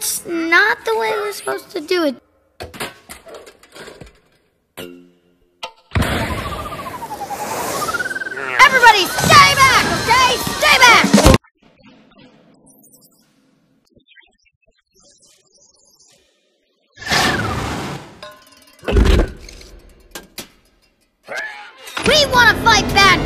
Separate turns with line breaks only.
That's not the way we're supposed to do it. Everybody stay back, okay? Stay back! We want to fight back.